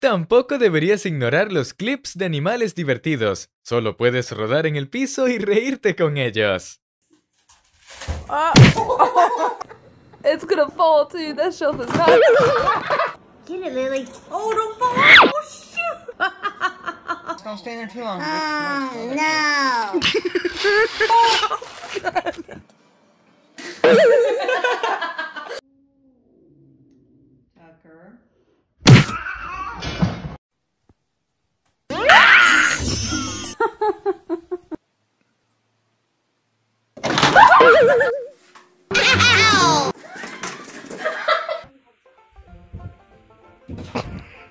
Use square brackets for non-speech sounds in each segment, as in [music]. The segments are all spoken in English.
Tampoco deberías ignorar los clips de animales divertidos. Solo puedes rodar en el piso y reírte con ellos. [laughs] It's gonna fall too. That shelf is hot. Get it, Lily. Oh, don't fall. Oh, shoot. [laughs] Don't stay there too long. Oh, no. [laughs] Tucker.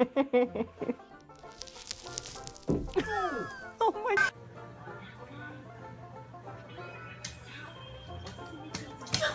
I [laughs]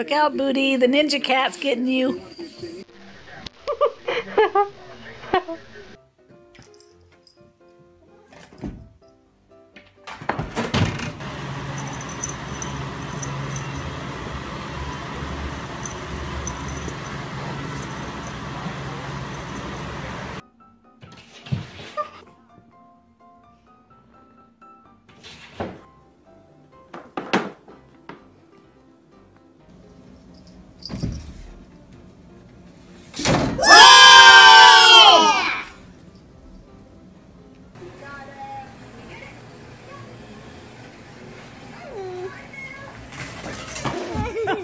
Look out, Booty. The ninja cat's getting you.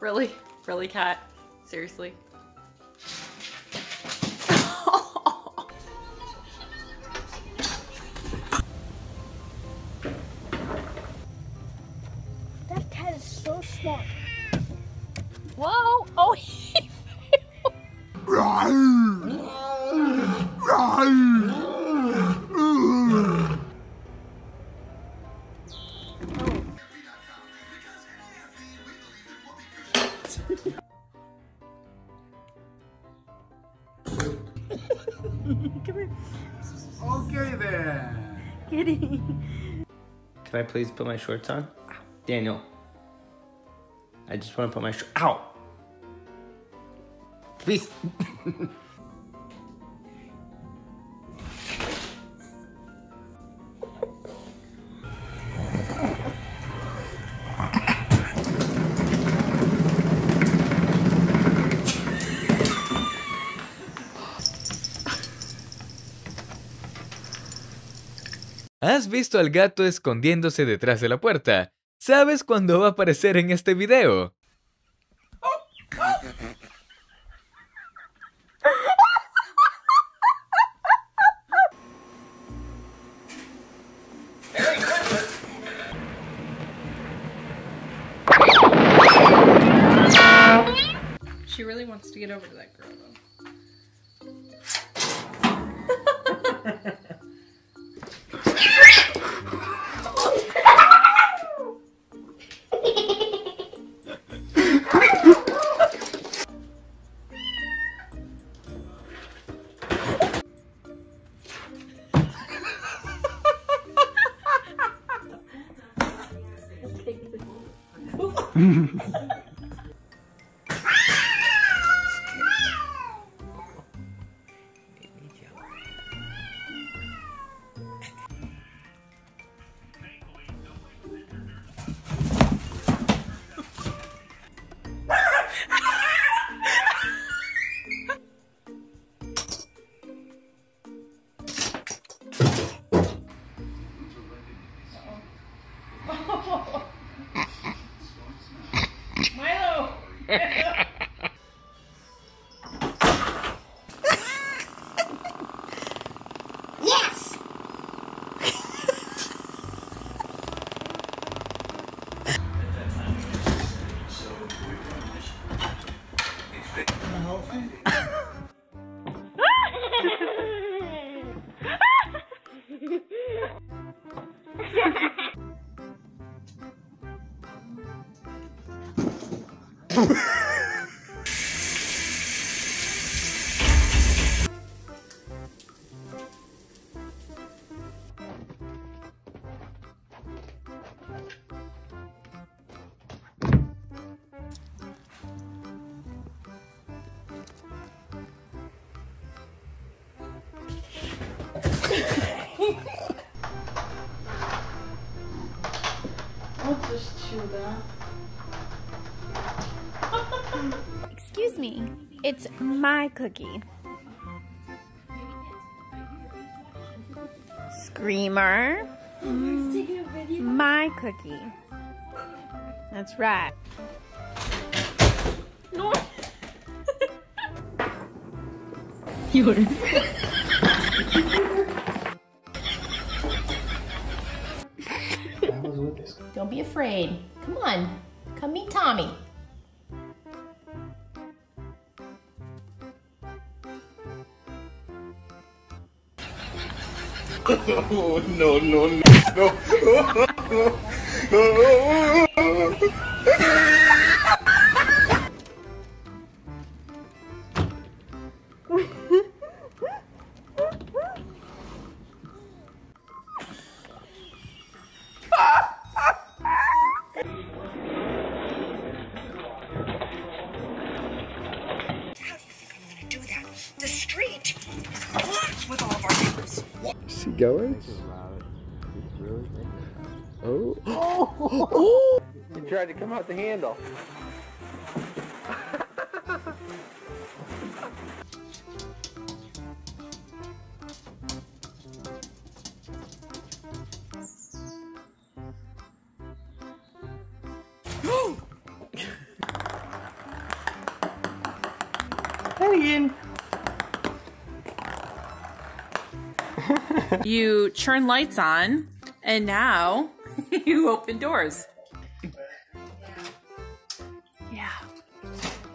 Really? Really, cat? Seriously? that cat is so smart. Whoa! Oh, he [laughs] Kitty. Can I please put my shorts on? Daniel. I just want to put my shorts. Ow! Please. [laughs] ¿Has visto al gato escondiéndose detrás de la puerta? ¿Sabes cuándo va a aparecer en este video? She really wants to get over to that girl though. [laughs] 嗯哼哼 me, [laughs] it's my cookie. Screamer. Mm, my cookie. That's right. You're. Don't be afraid. Come on. Come meet Tommy. How do [laughs] Seagoers? Oh. Oh! [gasps] He tried to come out the handle. You turn lights on, and now [laughs] you open doors. Yeah.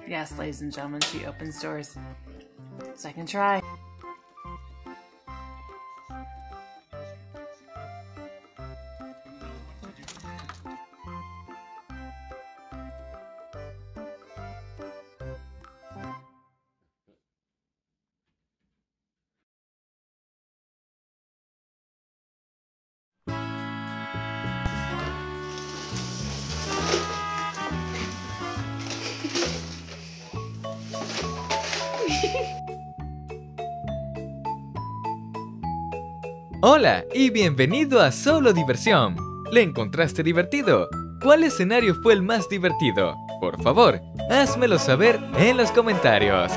Yes, ladies and gentlemen, she opens doors. Second try. Hola y bienvenido a Solo Diversión. ¿Le encontraste divertido? ¿Cuál escenario fue el más divertido? Por favor, házmelo saber en los comentarios.